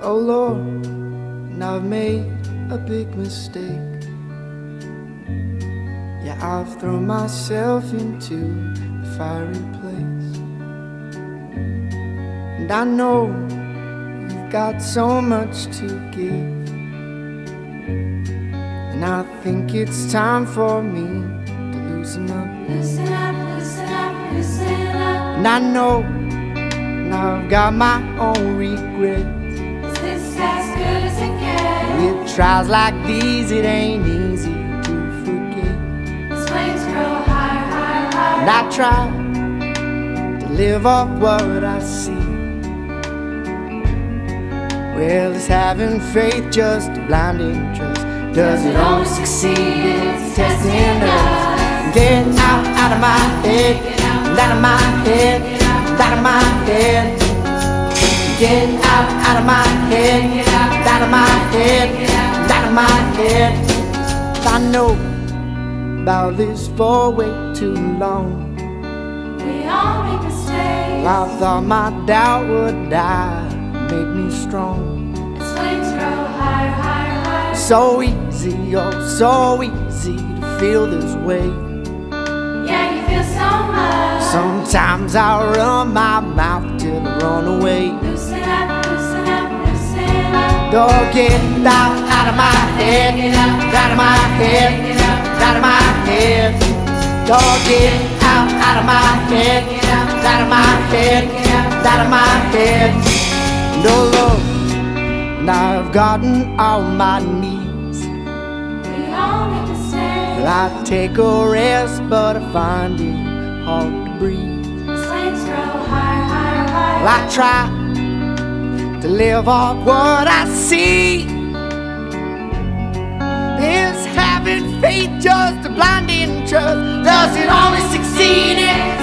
Oh Lord, and I've made a big mistake. Yeah, I've thrown myself into a fiery place. And I know you've got so much to give. And I think it's time for me to loosen up. Loosen up, loosen up, loosen up. And I know now I've got my own regrets. Trials like these, it ain't easy to forget. As flames grow higher, higher, higher. And I try to live off what I see. Well, is having faith just a blinding trust? Does it only succeed it's testing us? Get out, out of my head, out of my head, out of my head. Get out, out of my head, out of my head, out of my head. I know about this for way too long. We all make mistakes. I thought my doubt would die, make me strong. As flames grow higher, higher, higher. So easy, oh, so easy to feel this way. Yeah, you feel so much. Sometimes I run my mouth till I run away. Loosen up, loosen up, loosen up. Don't get out, out of my head, out of my head, out of my head. Don't get out, out of my head, out of my head, out of my head. No love, now I've gotten on my knees. We all make mistakes. I take a rest, but I find it hard to breathe. Flames grow higher, higher, higher. I try to live off what I see. Faith just a blinding trust? Does it only succeed in?